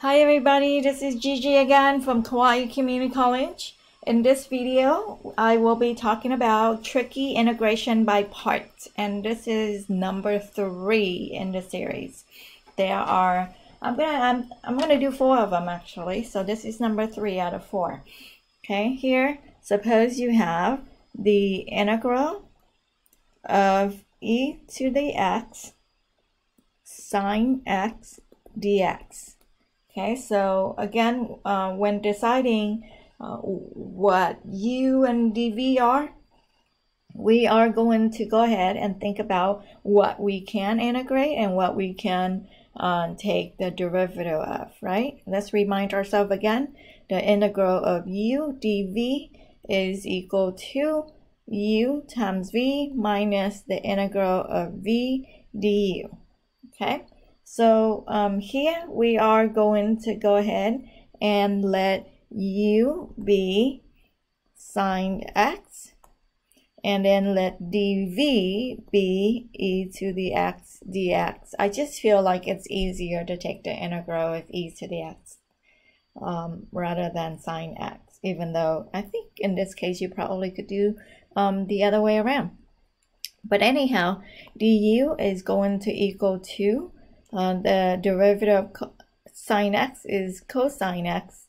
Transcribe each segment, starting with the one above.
Hi everybody, this is Gigi again from Kauai Community College. In this video, I will be talking about tricky integration by parts, and this is number three in the series. There are, I'm gonna, I'm, I'm gonna do four of them actually, so this is number three out of four. Okay, here, suppose you have the integral of e to the x sine x dx. Okay, so again, uh, when deciding uh, what u and dv are, we are going to go ahead and think about what we can integrate and what we can uh, take the derivative of, right? Let's remind ourselves again, the integral of u dv is equal to u times v minus the integral of v du. Okay, so um, here we are going to go ahead and let u be sine x and then let dv be e to the x dx. I just feel like it's easier to take the integral of e to the x um, rather than sine x, even though I think in this case you probably could do um, the other way around. But anyhow, du is going to equal to uh, the derivative of sine x is cosine x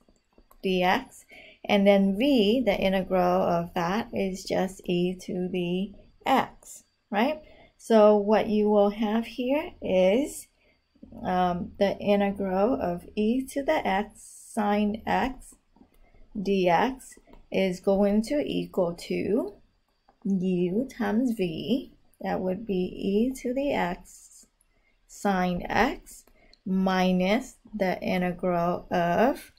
dx. And then v, the integral of that, is just e to the x, right? So what you will have here is um, the integral of e to the x sine x dx is going to equal to u times v, that would be e to the x sine x minus the integral of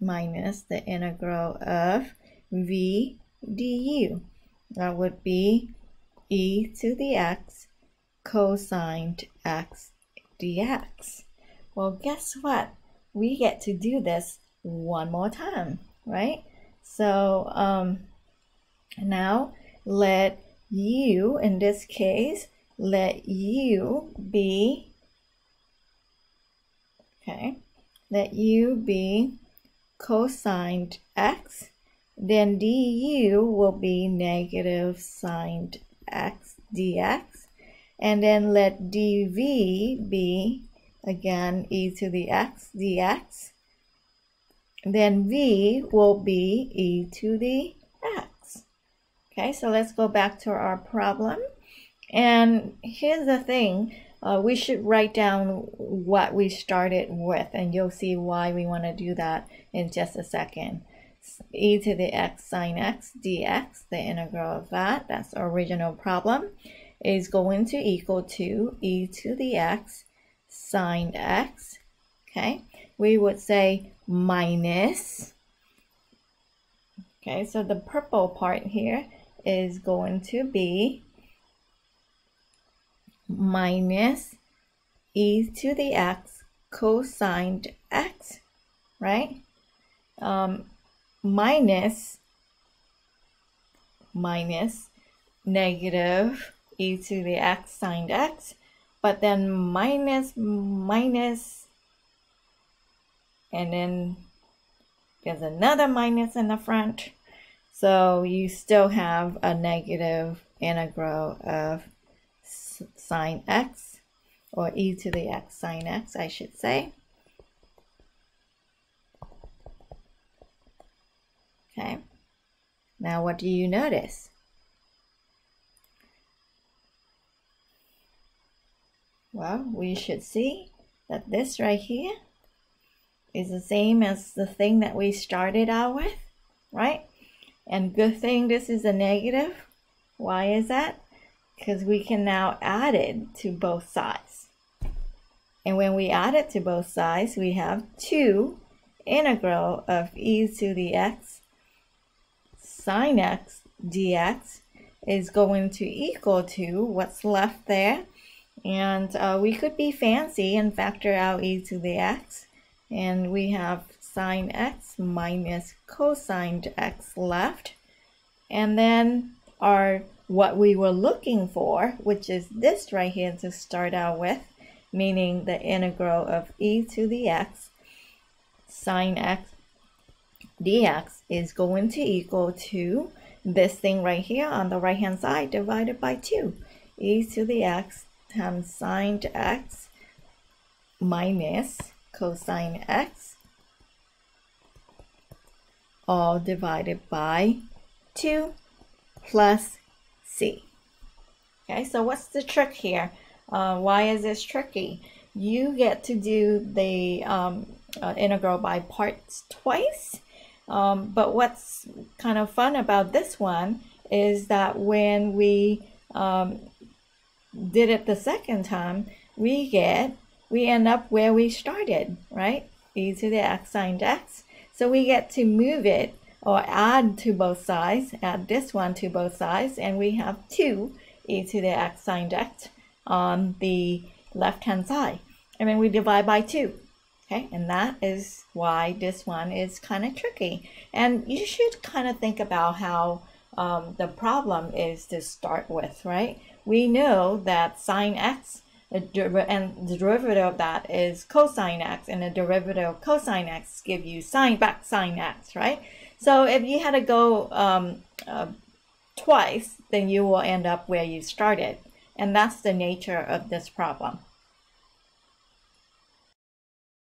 minus the integral of v du. That would be e to the x cosine x dx. Well, guess what? We get to do this one more time, right? So um, now let u, in this case, let u be, okay, let u be cosine x, then du will be negative sine x dx, and then let dv be, again, e to the x dx, then v will be e to the x. Okay, so let's go back to our problem. And here's the thing, uh, we should write down what we started with and you'll see why we want to do that in just a second. e to the x sine x dx, the integral of that, that's our original problem, is going to equal to e to the x sine x, okay? We would say minus, okay, so the purple part here is going to be minus e to the x cosine x, right? Um, minus minus negative e to the x sine x, but then minus minus, and then there's another minus in the front so you still have a negative integral of sine x, or e to the x sine x, I should say. Okay, now what do you notice? Well, we should see that this right here is the same as the thing that we started out with, right? And good thing this is a negative. Why is that? Because we can now add it to both sides. And when we add it to both sides, we have 2 integral of e to the x sine x dx is going to equal to what's left there. And uh, we could be fancy and factor out e to the x. And we have sine x minus cosine x left. And then our what we were looking for, which is this right here to start out with, meaning the integral of e to the x sine x dx is going to equal to this thing right here on the right hand side divided by 2 e to the x times sine x minus cosine x all divided by 2 plus Okay, so what's the trick here? Uh, why is this tricky? You get to do the um, uh, integral by parts twice. Um, but what's kind of fun about this one is that when we um, did it the second time, we get, we end up where we started, right? e to the x sine x. So we get to move it or add to both sides, add this one to both sides, and we have 2 e to the x sine x on the left hand side. And then we divide by 2. Okay, and that is why this one is kind of tricky. And you should kind of think about how um, the problem is to start with, right? We know that sine x and the derivative of that is cosine x, and the derivative of cosine x give you sine back sine x, right? So if you had to go um, uh, twice, then you will end up where you started. And that's the nature of this problem.